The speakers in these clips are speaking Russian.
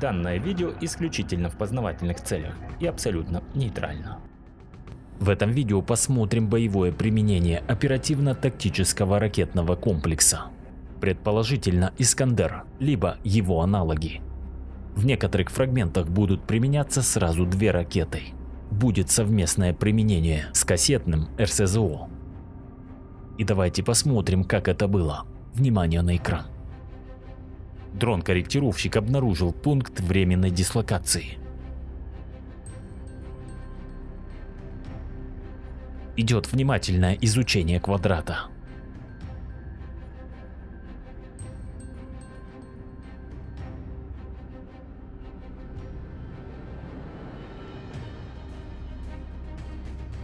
Данное видео исключительно в познавательных целях и абсолютно нейтрально. В этом видео посмотрим боевое применение оперативно-тактического ракетного комплекса. Предположительно Искандер, либо его аналоги. В некоторых фрагментах будут применяться сразу две ракеты. Будет совместное применение с кассетным РСЗО. И давайте посмотрим, как это было. Внимание на экран. Дрон-корректировщик обнаружил пункт временной дислокации. Идет внимательное изучение квадрата.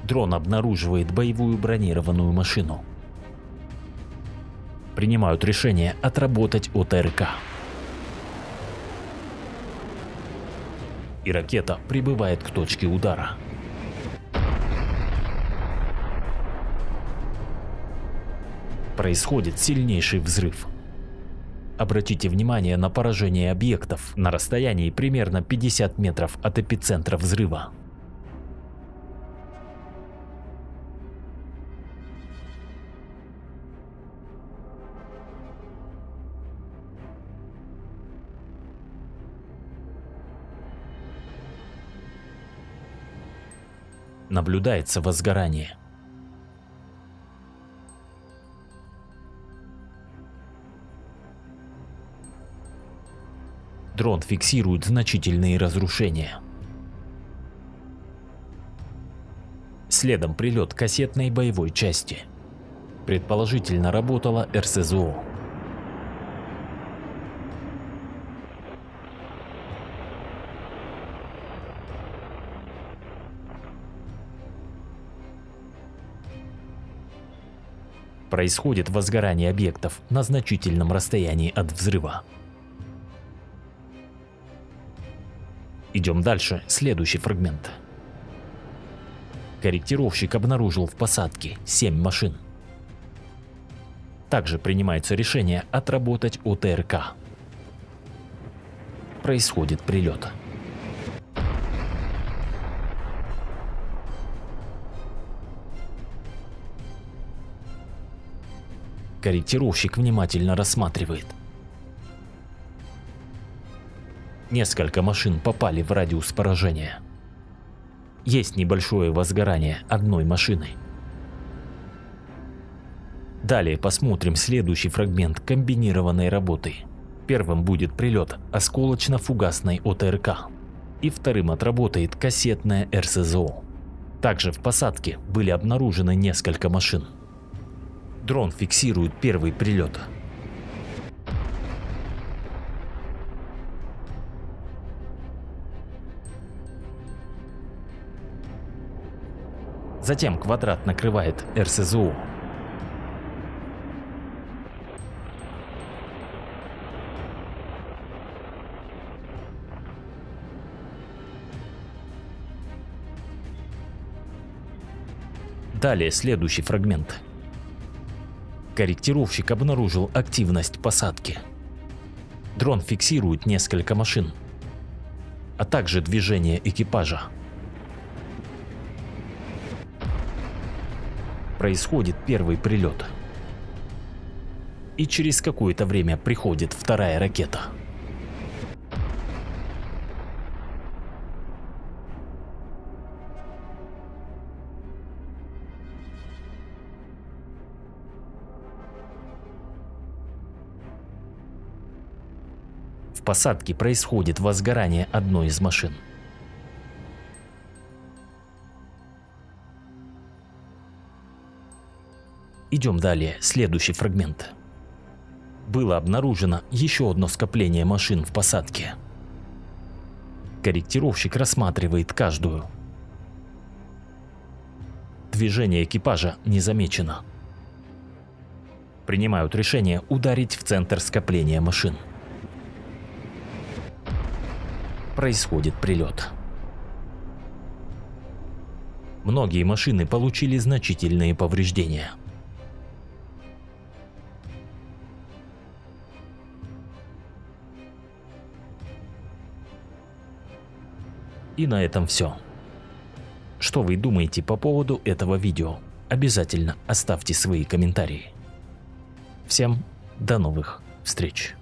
Дрон обнаруживает боевую бронированную машину. Принимают решение отработать ОТРК. И ракета прибывает к точке удара. Происходит сильнейший взрыв. Обратите внимание на поражение объектов на расстоянии примерно 50 метров от эпицентра взрыва. Наблюдается возгорание. Дрон фиксирует значительные разрушения. Следом прилет кассетной боевой части. Предположительно работала РСЗО. Происходит возгорание объектов на значительном расстоянии от взрыва. Идем дальше, следующий фрагмент. Корректировщик обнаружил в посадке 7 машин. Также принимается решение отработать ОТРК. Происходит прилет. Корректировщик внимательно рассматривает. Несколько машин попали в радиус поражения. Есть небольшое возгорание одной машины. Далее посмотрим следующий фрагмент комбинированной работы. Первым будет прилет осколочно-фугасной ОТРК и вторым отработает кассетная РСЗО. Также в посадке были обнаружены несколько машин. Дрон фиксирует первый прилет. Затем квадрат накрывает РСЗУ. Далее следующий фрагмент. Корректировщик обнаружил активность посадки. Дрон фиксирует несколько машин, а также движение экипажа. Происходит первый прилет. И через какое-то время приходит вторая ракета. В посадке происходит возгорание одной из машин. Идем далее, следующий фрагмент. Было обнаружено еще одно скопление машин в посадке. Корректировщик рассматривает каждую. Движение экипажа не замечено. Принимают решение ударить в центр скопления машин. Происходит прилет. Многие машины получили значительные повреждения. И на этом все. Что вы думаете по поводу этого видео? Обязательно оставьте свои комментарии. Всем до новых встреч!